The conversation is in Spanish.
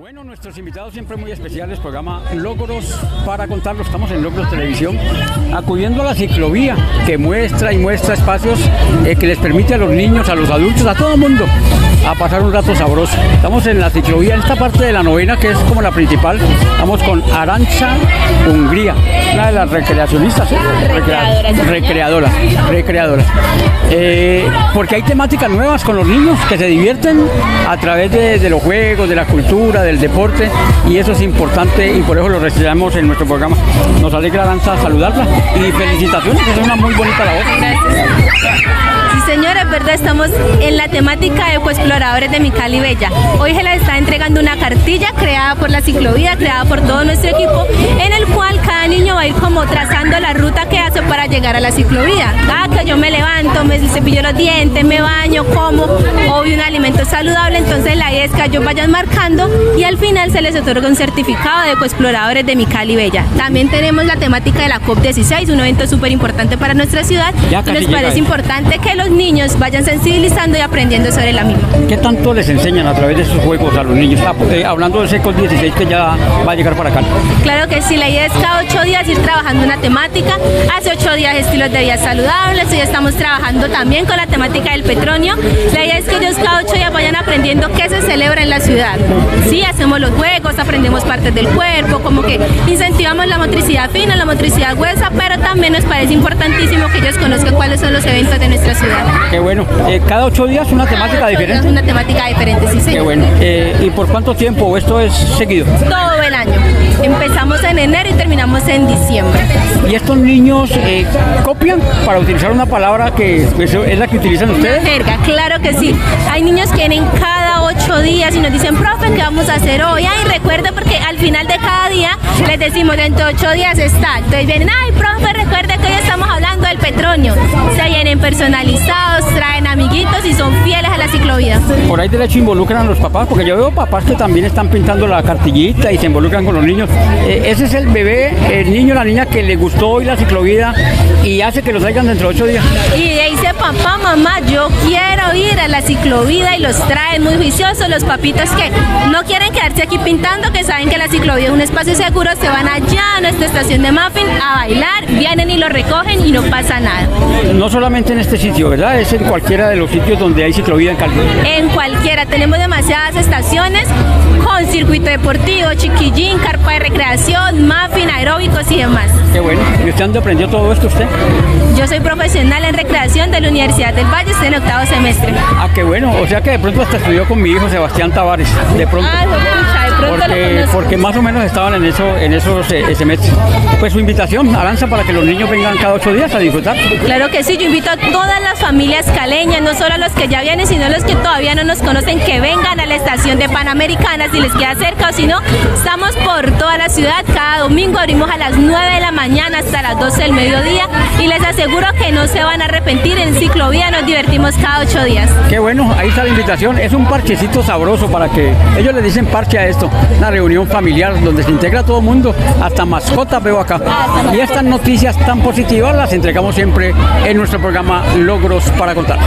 Bueno, nuestros invitados siempre muy especiales, programa Logros para contarlo, estamos en Logros Televisión, acudiendo a la ciclovía que muestra y muestra espacios eh, que les permite a los niños, a los adultos, a todo el mundo a pasar un rato sabroso. Estamos en la ciclovía, en esta parte de la novena que es como la principal, estamos con Arancha Hungría, una de las recreacionistas, ¿eh? Recreadoras. recreadoras, recreadoras. Eh, porque hay temáticas nuevas con los niños que se divierten a través de, de los juegos, de la cultura, del deporte y eso es importante y por eso lo recibimos en nuestro programa. Nos alegra Aranza saludarla y felicitaciones, es una muy bonita labor. Sí, señora, es verdad, estamos en la temática de Ecoexploradores de mi Cali Bella. Hoy se les está entregando una cartilla creada por la ciclovía, creada por todo nuestro equipo, en el cual cada niño va a ir como trazando la ruta que hace para llegar a la ciclovía. Cada que yo me cepillo los dientes, me baño, como, obvio un alimento saludable, entonces la idea es que ellos vayan marcando y al final se les otorga un certificado de Ecoexploradores de mi Cali Bella. También tenemos la temática de la COP16, un evento súper importante para nuestra ciudad. Casi Nos parece importante que los niños vayan sensibilizando y aprendiendo sobre la misma. ¿Qué tanto les enseñan a través de estos juegos a los niños? Ah, eh, hablando del SECO 16 que ya va a llegar para acá. Claro que sí, la idea es cada ocho días ir trabajando una temática. Hace ocho días estilos de vida saludables, hoy estamos trabajando también con la temática del petróleo. La idea es que ellos cada ocho días vayan aprendiendo qué se celebra en la ciudad. Sí, hacemos los juegos, aprendemos partes del cuerpo, como que incentivamos la motricidad fina, la motricidad gruesa, pero también nos parece importantísimo que ellos conozcan cuáles son los eventos de nuestra ciudad. Qué bueno. Eh, cada ocho días una temática Es diferente. una temática diferente, sí, Qué señor. bueno. Eh, ¿Y por cuánto tiempo esto es seguido? Todo el año. Empezamos en enero y terminamos en diciembre. ¿Y estos niños eh, copian para utilizar una palabra que es la que utilizan Una ustedes? jerga, claro que sí. Hay niños que vienen cada ocho días y nos dicen, profe, ¿qué vamos a hacer hoy? Ay, recuerde porque al final de cada día les decimos, dentro de ocho días está. Entonces vienen, ay, profe, recuerde que hoy estamos hablando del petróleo. Personalizados, traen amiguitos y son fieles a la ciclovía. Por ahí derecho involucran a los papás, porque yo veo papás que también están pintando la cartillita y se involucran con los niños. Eh, ese es el bebé, el niño, la niña que le gustó hoy la ciclovida y hace que lo traigan dentro de ocho días. Y dice, papá, mamá, yo quiero ir a la ciclovida y los traen muy juiciosos los papitos que no quieren quedarse aquí pintando, que saben que la ciclovía es un espacio seguro, se van allá a nuestra estación de Muffin a bailar, vienen y lo recogen y no pasa nada. No solamente en este sitio, ¿verdad? Es en cualquiera de los sitios donde hay ciclovida en Cali. En cualquiera, tenemos demasiadas estaciones con circuito deportivo, chiquillín, carpa de recreación, muffin, aeróbicos y demás. Qué bueno. ¿Y usted dónde aprendió todo esto usted? Yo soy profesional en recreación de la Universidad del Valle, estoy en octavo semestre. Ah, qué bueno. O sea que de pronto hasta estudió con mi hijo Sebastián Tavares. De pronto. Ah, Porque, porque más o menos estaban en eso en esos eh, semestres. Pues su invitación, Aranza, para que los niños vengan cada ocho días a disfrutar. Claro que sí, yo invito a todas las familias caleñas, no solo a los que ya vienen, sino a los que todavía no nos conocen, que vengan a la estación de Panamericana si les queda cerca o si no, estamos por toda la ciudad, cada domingo abrimos a las 9 de la mañana hasta las 12 del mediodía y les aseguro que no se van a arrepentir, en ciclovía nos divertimos cada ocho días. Qué bueno, ahí está la invitación. Es un parchecito sabroso para que ellos le dicen parche a esto. Una reunión familiar donde se integra todo el mundo, hasta mascotas veo acá. Y estas noticias tan positivas las entregamos siempre en nuestro programa Logros para contar.